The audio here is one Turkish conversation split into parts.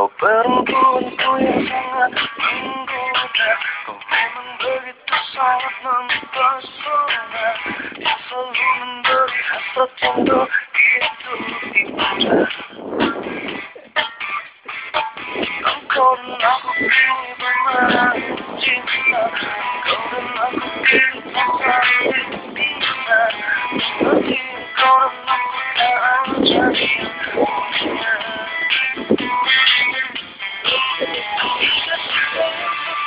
Kau perempuanku yang sangat menggoda Kau memang begitu sangat mempesona Yang selalu memberi hasrat begitu indah Engkau dan aku kini bermain cinta Engkau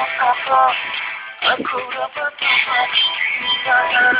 Aku dapat tempat di dalam